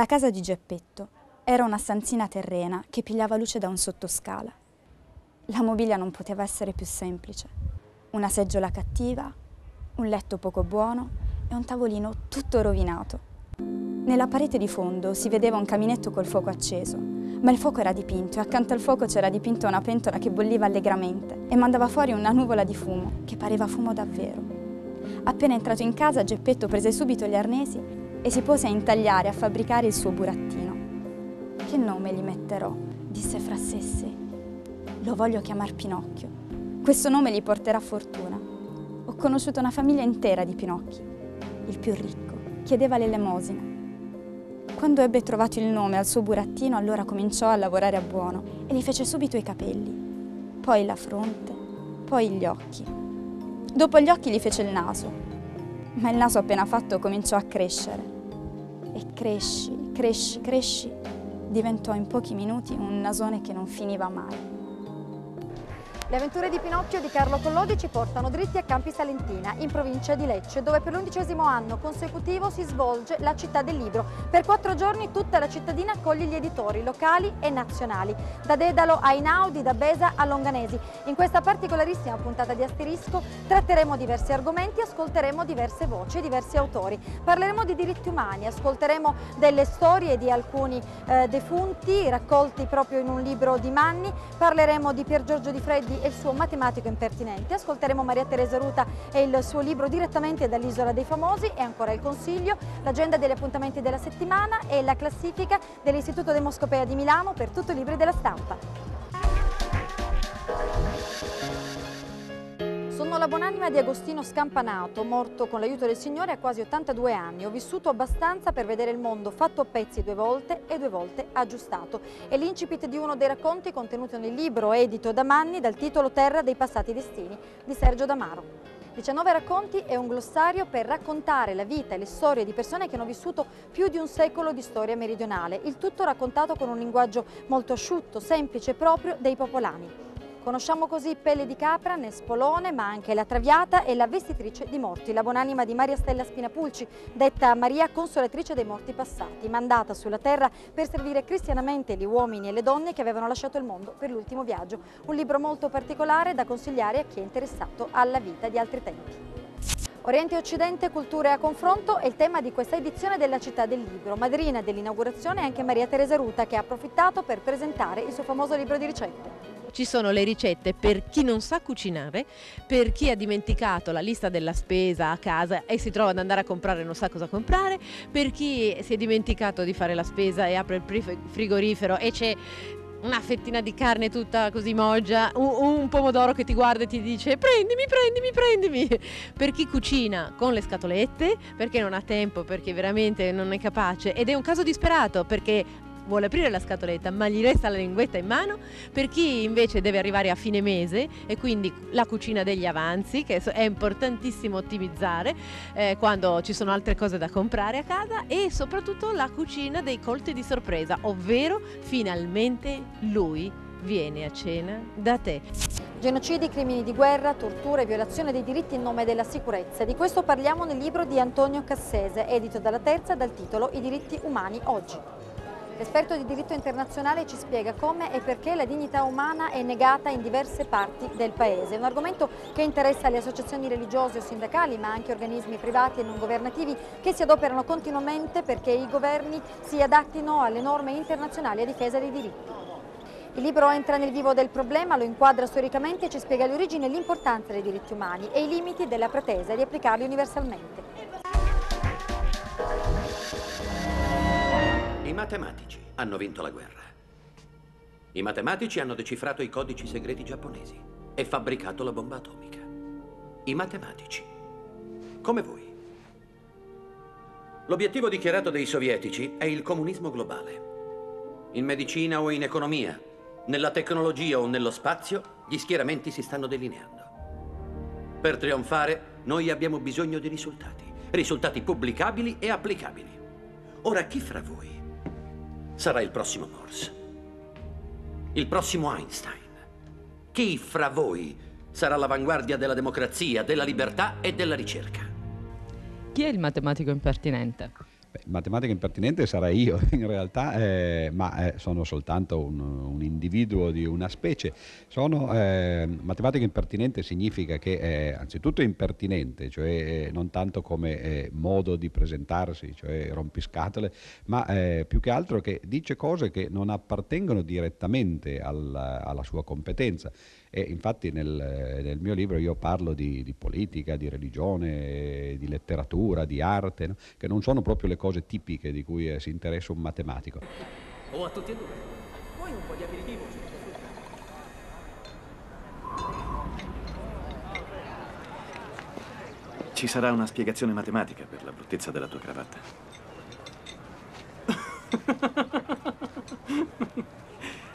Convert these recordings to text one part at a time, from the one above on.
La casa di Geppetto era una stanzina terrena che pigliava luce da un sottoscala. La mobilia non poteva essere più semplice. Una seggiola cattiva, un letto poco buono e un tavolino tutto rovinato. Nella parete di fondo si vedeva un caminetto col fuoco acceso, ma il fuoco era dipinto e accanto al fuoco c'era dipinta una pentola che bolliva allegramente e mandava fuori una nuvola di fumo che pareva fumo davvero. Appena entrato in casa Geppetto prese subito gli arnesi e si pose a intagliare e a fabbricare il suo burattino. Che nome gli metterò? disse fra sé sé. Lo voglio chiamar Pinocchio. Questo nome gli porterà fortuna. Ho conosciuto una famiglia intera di Pinocchi. Il più ricco chiedeva l'elemosina quando ebbe trovato il nome al suo burattino, allora cominciò a lavorare a buono e gli fece subito i capelli, poi la fronte, poi gli occhi. Dopo gli occhi gli fece il naso, ma il naso appena fatto cominciò a crescere. E cresci, cresci, cresci, diventò in pochi minuti un nasone che non finiva mai. Le avventure di Pinocchio di Carlo Collodi ci portano dritti a Campi Salentina, in provincia di Lecce, dove per l'undicesimo anno consecutivo si svolge la città del libro. Per quattro giorni tutta la cittadina accoglie gli editori locali e nazionali, da Dedalo a Inaudi, da Besa a Longanesi. In questa particolarissima puntata di Asterisco tratteremo diversi argomenti, ascolteremo diverse voci e diversi autori. Parleremo di diritti umani, ascolteremo delle storie di alcuni eh, defunti raccolti proprio in un libro di Manni, parleremo di Pier Giorgio Di Freddi e il suo matematico impertinente. Ascolteremo Maria Teresa Ruta e il suo libro direttamente dall'Isola dei Famosi e ancora il consiglio, l'agenda degli appuntamenti della settimana e la classifica dell'Istituto Demoscopea di Milano per tutto i libri della stampa. Sono la buonanima di Agostino Scampanato, morto con l'aiuto del Signore a quasi 82 anni. Ho vissuto abbastanza per vedere il mondo fatto a pezzi due volte e due volte aggiustato. È l'incipit di uno dei racconti contenuti nel libro edito da Manni dal titolo Terra dei passati destini di Sergio Damaro. 19 racconti e un glossario per raccontare la vita e le storie di persone che hanno vissuto più di un secolo di storia meridionale, il tutto raccontato con un linguaggio molto asciutto, semplice, proprio dei popolani. Conosciamo così Pelle di Capra, Nespolone, ma anche la Traviata e la Vestitrice di Morti, la buonanima di Maria Stella Spinapulci, detta Maria Consolatrice dei Morti Passati, mandata sulla terra per servire cristianamente gli uomini e le donne che avevano lasciato il mondo per l'ultimo viaggio. Un libro molto particolare da consigliare a chi è interessato alla vita di altri tempi. Oriente e Occidente, culture a confronto è il tema di questa edizione della Città del Libro. Madrina dell'inaugurazione è anche Maria Teresa Ruta che ha approfittato per presentare il suo famoso libro di ricette. Ci sono le ricette per chi non sa cucinare, per chi ha dimenticato la lista della spesa a casa e si trova ad andare a comprare e non sa cosa comprare, per chi si è dimenticato di fare la spesa e apre il frigorifero e c'è una fettina di carne tutta così moggia, un, un, pomodoro che ti guarda e ti dice prendimi, prendimi, prendimi. Per chi cucina con le scatolette, perché non ha tempo, perché veramente non è capace ed è un caso disperato perché vuole aprire la scatoletta ma gli resta la linguetta in mano, per chi invece deve arrivare a fine mese e quindi la cucina degli avanzi che è importantissimo ottimizzare eh, quando ci sono altre cose da comprare a casa e soprattutto la cucina dei colti di sorpresa, ovvero finalmente lui viene a cena da te. Genocidi, crimini di guerra, tortura e violazione dei diritti in nome della sicurezza. Di questo parliamo nel libro di Antonio Cassese, edito dalla Terza dal titolo I diritti umani oggi. L'esperto di diritto internazionale ci spiega come e perché la dignità umana è negata in diverse parti del Paese. Un argomento che interessa le associazioni religiose o sindacali, ma anche organismi privati e non governativi che si adoperano continuamente perché i governi si adattino alle norme internazionali a difesa dei diritti. Il libro entra nel vivo del problema, lo inquadra storicamente e ci spiega le origini e l'importanza dei diritti umani e i limiti della pretesa di applicarli universalmente. I matematici hanno vinto la guerra. I matematici hanno decifrato i codici segreti giapponesi e fabbricato la bomba atomica. I matematici. Come voi. L'obiettivo dichiarato dei sovietici è il comunismo globale. In medicina o in economia, nella tecnologia o nello spazio, gli schieramenti si stanno delineando. Per trionfare, noi abbiamo bisogno di risultati. Risultati pubblicabili e applicabili. Ora, chi fra voi sarà il prossimo Morse. Il prossimo Einstein. Chi fra voi sarà l'avanguardia della democrazia, della libertà e della ricerca? Chi è il matematico impertinente? Beh, matematica impertinente sarei io in realtà, eh, ma eh, sono soltanto un, un, individuo di una specie. Sono, eh, matematica impertinente significa che è anzitutto impertinente, cioè eh, non tanto come eh, modo di presentarsi, cioè rompiscatole, ma eh, più che altro che dice cose che non appartengono direttamente alla, alla sua competenza. E infatti nel, nel, mio libro io parlo di, di, politica, di religione, di letteratura, di arte, no? che non sono proprio le cose tipiche di cui eh, si interessa un matematico. O a tutti e due. Poi un po' di aperitivo. Ci sarà una spiegazione matematica per la bruttezza della tua cravatta.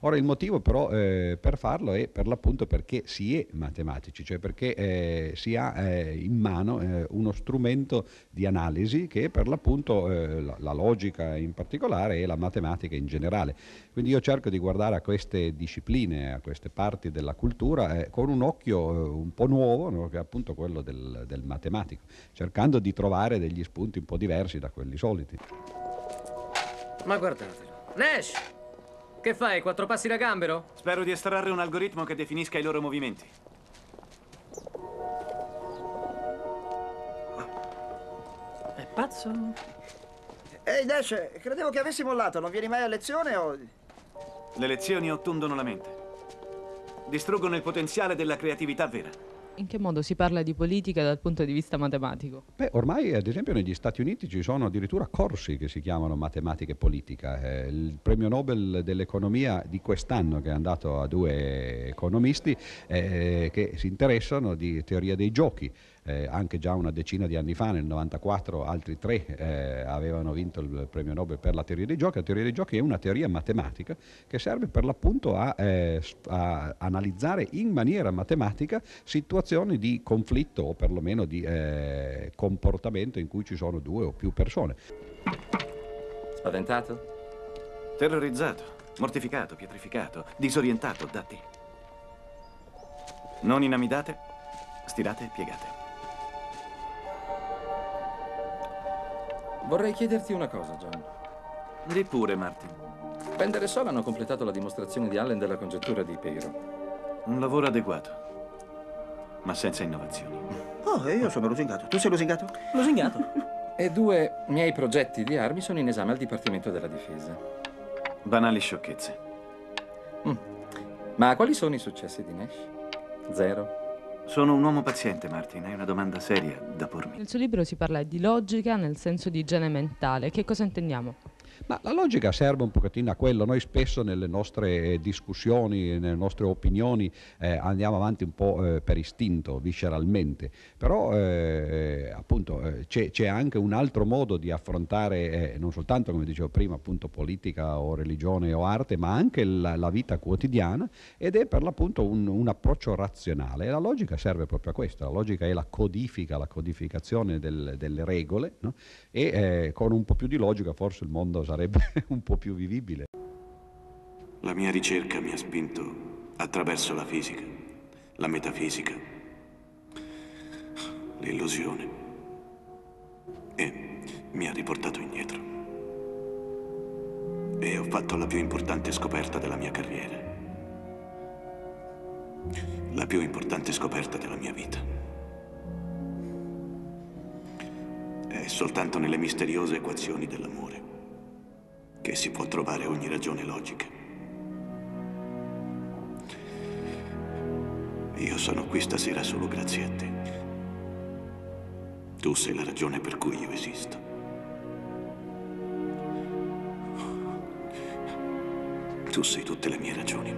Ora il motivo però eh, per farlo è per l'appunto perché si è matematici, cioè perché eh, si ha eh, in mano eh, uno strumento di analisi che è per l'appunto eh, la, la, logica in particolare e la matematica in generale. Quindi io cerco di guardare a queste discipline, a queste parti della cultura eh, con un occhio un po' nuovo, no? che è appunto quello del, del matematico, cercando di trovare degli spunti un po' diversi da quelli soliti. Ma guardatelo. Nash! Che fai, quattro passi da gambero? Spero di estrarre un algoritmo che definisca i loro movimenti. È pazzo? Ehi, Dash, credevo che avessi mollato. Non vieni mai a lezione o... Le lezioni ottundono la mente. Distruggono il potenziale della creatività vera. In che modo si parla di politica dal punto di vista matematico? Beh, ormai ad esempio negli Stati Uniti ci sono addirittura corsi che si chiamano matematica e politica. Eh, il premio Nobel dell'economia di quest'anno che è andato a due economisti eh, che si interessano di teoria dei giochi eh, anche già una decina di anni fa, nel 94, altri tre eh, avevano vinto il premio Nobel per la teoria dei giochi. La teoria dei giochi è una teoria matematica che serve per l'appunto a, eh, a analizzare in maniera matematica situazioni di conflitto o perlomeno di eh, comportamento in cui ci sono due o più persone. Spaventato? Terrorizzato, mortificato, pietrificato, disorientato da te. Non inamidate, stirate e piegate. Vorrei chiederti una cosa, John. Di pure, Martin. Bender e Sol hanno completato la dimostrazione di Allen della congettura di Peiro. Un lavoro adeguato, ma senza innovazioni. Oh, e io sono lusingato. Tu sei lusingato? Lusingato. e due miei progetti di armi sono in esame al Dipartimento della Difesa. Banali sciocchezze. Mm. Ma quali sono i successi di Nash? Zero. Sono un uomo paziente, Martin. Hai una domanda seria da pormi. Nel suo libro si parla di logica nel senso di igiene mentale. Che cosa intendiamo? Ma la logica serve un pochettino a quello. Noi spesso nelle nostre eh, discussioni, nelle nostre opinioni eh, andiamo avanti un po' eh, per istinto, visceralmente, però eh, appunto eh, c'è, c'è, anche un altro modo di affrontare eh, non soltanto, come dicevo prima, appunto politica o religione o arte, ma anche la, la vita quotidiana ed è per l'appunto un, un, approccio razionale. E la logica serve proprio a questo. La logica è la codifica, la codificazione del, delle regole no? e con un po' più di logica forse il mondo sarebbe un po' più vivibile. La mia ricerca mi ha spinto attraverso la fisica, la metafisica, l'illusione e mi ha riportato indietro. E ho fatto la più importante scoperta della mia carriera. La più importante scoperta della mia vita. È soltanto nelle misteriose equazioni dell'amore che si può trovare ogni ragione logica. Io sono qui stasera solo grazie a te. Tu sei la ragione per cui io esisto. Tu sei tutte le mie ragioni.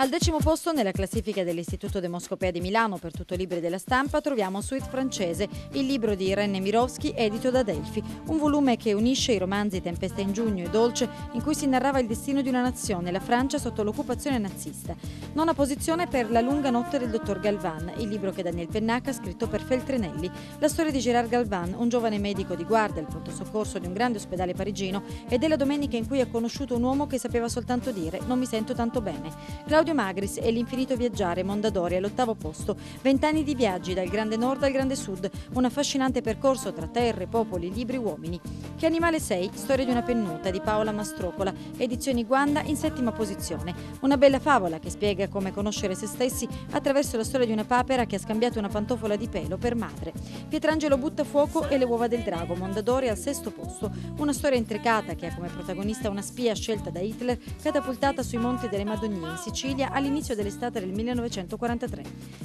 Al decimo posto nella classifica dell'Istituto Demoscopea di Milano per tutto libri della stampa troviamo Suite francese, il libro di René Mirovski edito da Delphi, un volume che unisce i romanzi Tempesta in giugno e Dolce in cui si narrava il destino di una nazione, la Francia sotto l'occupazione nazista. Nona posizione per La lunga notte del dottor Galvan, il libro che Daniel Pennac ha scritto per Feltrinelli, la storia di Gérard Galvan, un giovane medico di guardia al pronto soccorso di un grande ospedale parigino e della domenica in cui ha conosciuto un uomo che sapeva soltanto dire non mi sento tanto bene. Claudio Claudio Magris e L'infinito viaggiare, Mondadori all'ottavo posto. Vent'anni di viaggi dal grande nord al grande sud, un affascinante percorso tra terre, popoli, libri, uomini. Che animale sei? Storia di una pennuta di Paola Mastrocola, edizioni Guanda in settima posizione. Una bella favola che spiega come conoscere se stessi attraverso la storia di una papera che ha scambiato una pantofola di pelo per madre. Pietrangelo butta fuoco e le uova del drago, Mondadori al sesto posto. Una storia intricata che ha come protagonista una spia scelta da Hitler catapultata sui monti delle Madonie in Sicilia all'inizio dell'estate del 1943.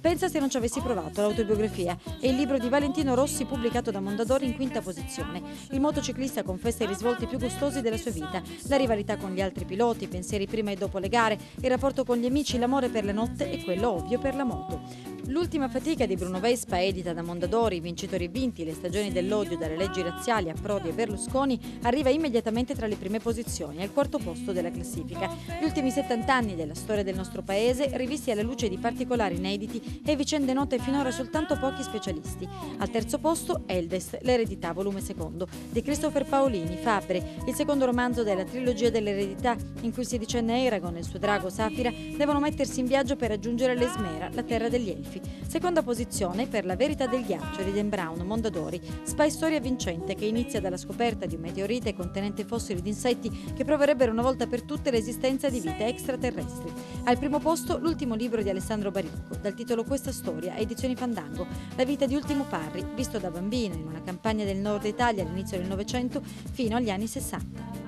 Pensa se non ci avessi provato, l'autobiografia e il libro di Valentino Rossi pubblicato da Mondadori in quinta posizione. Il motociclista confessa i risvolti più gustosi della sua vita, la rivalità con gli altri piloti, i pensieri prima e dopo le gare, il rapporto con gli amici, l'amore per la notte e quello ovvio per la moto. L'ultima fatica di Bruno Vespa, edita da Mondadori, vincitori e vinti, le stagioni dell'odio dalle leggi razziali a Prodi e Berlusconi, arriva immediatamente tra le prime posizioni, al quarto posto della classifica. Gli ultimi 70 anni della storia del nostro paese, rivisti alla luce di particolari inediti e vicende note finora soltanto pochi specialisti. Al terzo posto Eldest, l'eredità, volume secondo, di Christopher Paolini, Fabre, il secondo romanzo della trilogia dell'eredità, in cui il sedicenne Eragon e il suo drago Safira devono mettersi in viaggio per raggiungere l'Esmera, la terra degli Elfi. Seconda posizione per La verità del ghiaccio di Dan Brown, Mondadori, spy storia vincente che inizia dalla scoperta di un meteorite contenente fossili di insetti che proverebbero una volta per tutte l'esistenza di vite extraterrestri. Al primo posto l'ultimo libro di Alessandro Baricco, dal titolo Questa storia, edizioni Fandango, la vita di Ultimo Parri, visto da bambino in una campagna del nord Italia all'inizio del Novecento fino agli anni 60.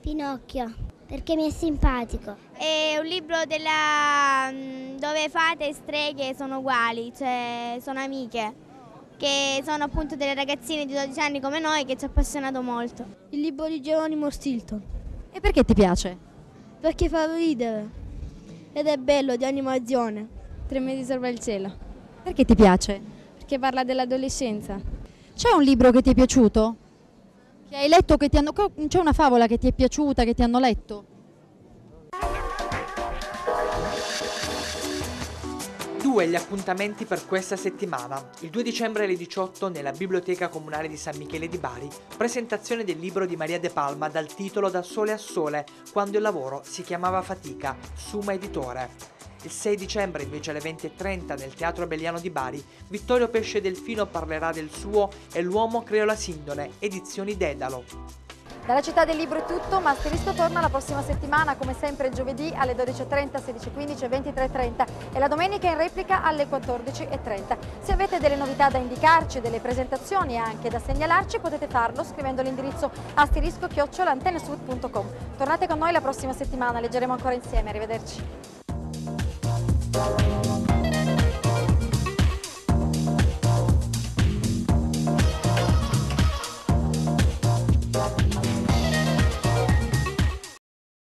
Pinocchio, perché mi è simpatico. È un libro della, mm, dove fate e streghe sono uguali, cioè sono amiche, che sono appunto delle ragazzine di 12 anni come noi che ci ha appassionato molto. Il libro di Geronimo Stilton. E perché ti piace? Perché fa ridere. Ed è bello di animazione. Tre mesi sopra il cielo. Perché ti piace? Perché parla dell'adolescenza. C'è un libro che ti è piaciuto? Che hai letto che ti hanno... C'è una favola che ti è piaciuta, che ti hanno letto? Due gli appuntamenti per questa settimana. Il 2 dicembre alle 18 nella Biblioteca Comunale di San Michele di Bari, presentazione del libro di Maria De Palma dal titolo Da sole a sole, quando il lavoro si chiamava fatica, Suma Editore. Il 6 dicembre invece alle 20.30 nel Teatro Belliano di Bari, Vittorio Pesce Delfino parlerà del suo E l'uomo creò la sindone, edizioni Dedalo. Dalla città del libro è tutto, ma Asterisco torna la prossima settimana, come sempre giovedì alle 12.30, 16.15 e 23.30 e la domenica in replica alle 14.30. Se avete delle novità da indicarci, delle presentazioni anche da segnalarci, potete farlo scrivendo l'indirizzo asterisco-antennesud.com. Tornate con noi la prossima settimana, leggeremo ancora insieme, arrivederci. Thank you.